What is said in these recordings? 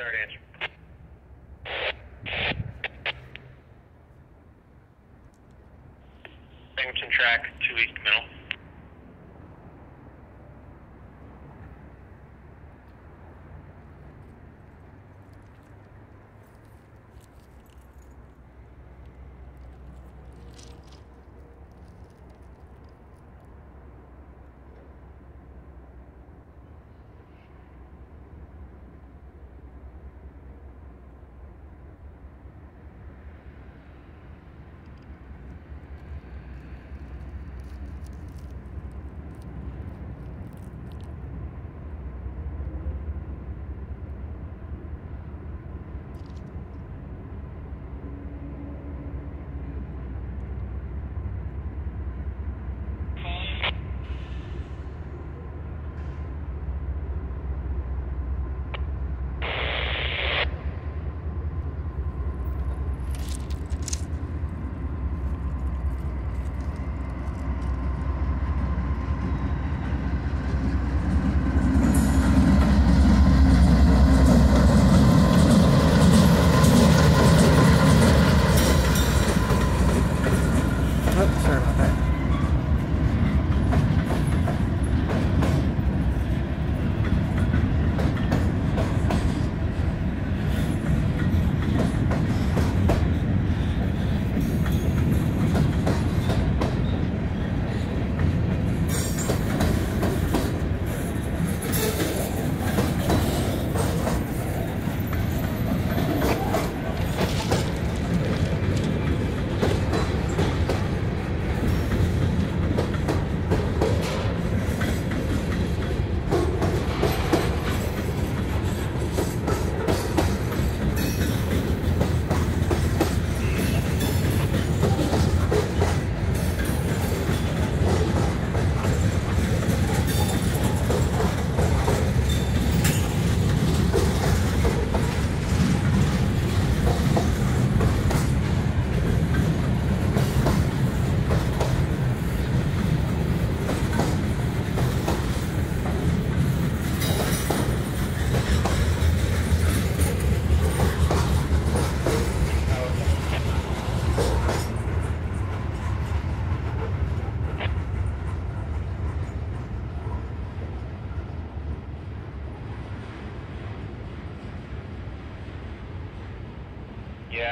Yard answer. Binghamton track, 2 east middle.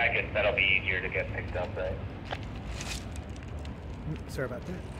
I guess that'll be easier to get picked up, right? Sorry about that.